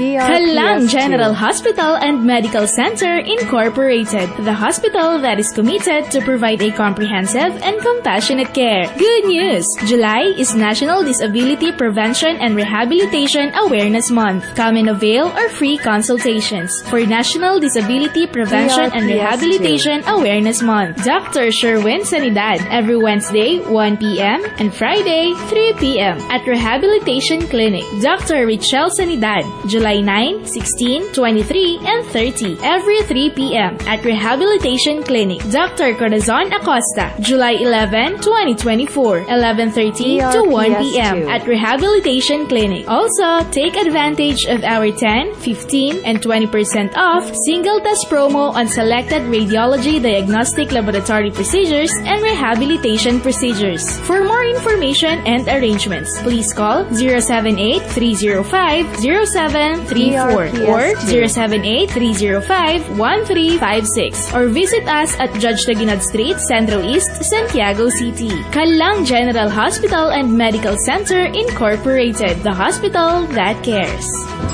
Callang General Hospital and Medical Center Incorporated, the hospital that is committed to provide a comprehensive and compassionate care. Good news! July is National Disability Prevention and Rehabilitation Awareness Month. Come and avail our free consultations for National Disability Prevention and Rehabilitation Awareness Month. Dr. Sherwin Sanidad every Wednesday 1 p.m. and Friday 3 p.m. at Rehabilitation Clinic. Dr. Richelle Sanidad, July 9, 16, 23, and 30 every 3 p.m. at Rehabilitation Clinic. Dr. Corazon Acosta, July 11, 2024, 11:30 to 1 p.m. At Rehabilitation Clinic. Also, take advantage of our 10, 15, and 20% off single test promo on selected radiology diagnostic laboratory procedures and rehabilitation procedures. For more information and arrangements, please call 078-305-0734 or DRPS2. 078-305-1356 or visit us at Judge Taginad Street, Centro East, Santiago City. Kalang General Hospital and Medical Center Incorporated, the hospital that cares.